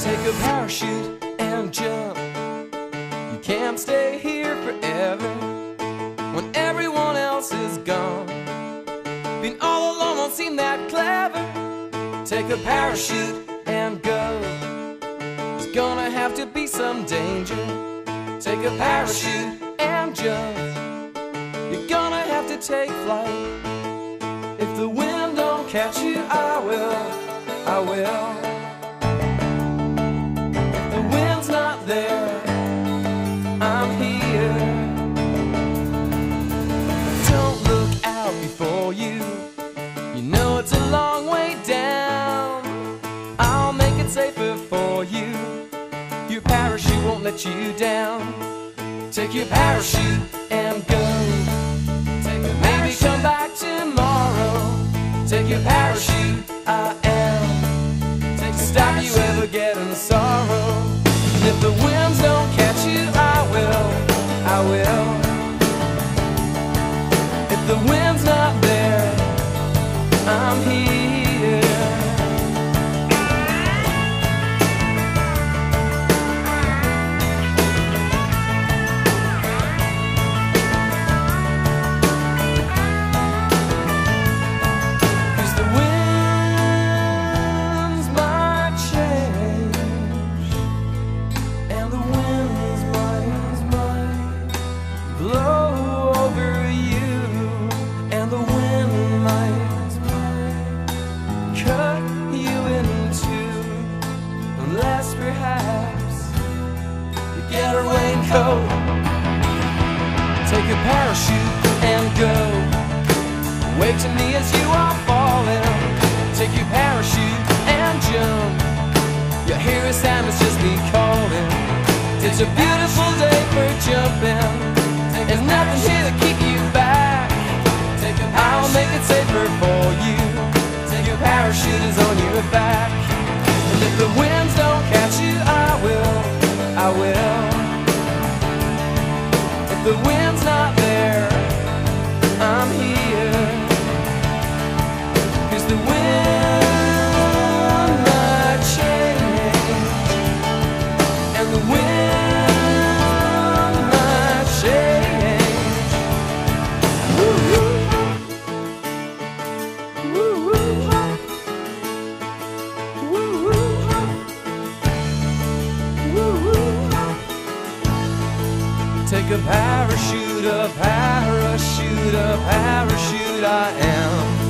Take a parachute and jump. You can't stay here forever when everyone else is gone. Being all alone won't seem that clever. Take a parachute and go. There's gonna have to be some danger. Take a parachute and jump. You're gonna have to take flight. If the wind don't catch you, I will, I will. I'm here. Don't look out before you. You know it's a long way down. I'll make it safer for you. Your parachute won't let you down. Take your parachute and go. Take a Maybe come back tomorrow. Take your parachute, I am. Take to stop you ever getting sorrow. And if the winds the wind's raincoat Take a parachute and go Wave to me as you are falling. Take your parachute and jump. You hear a sound, it's just me calling. It's a beautiful day for jumping. There's nothing here to keep you back. I'll make it safer for you. Your parachute is on your back. Take a parachute, a parachute, a parachute I am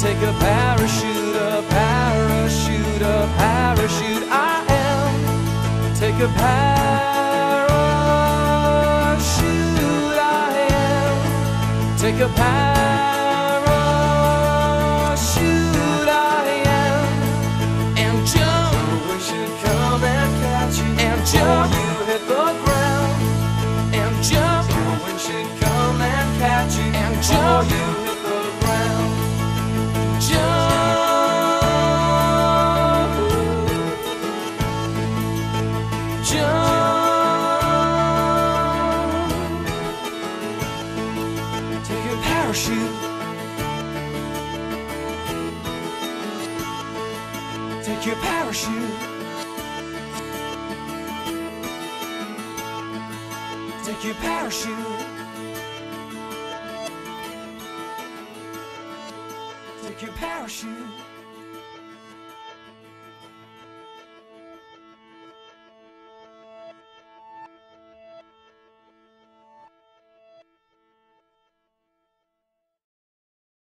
Take a parachute, a parachute, a parachute I am. Take a parachute I am. Take a parachute parachute. Take your parachute. Take your parachute. Take your parachute.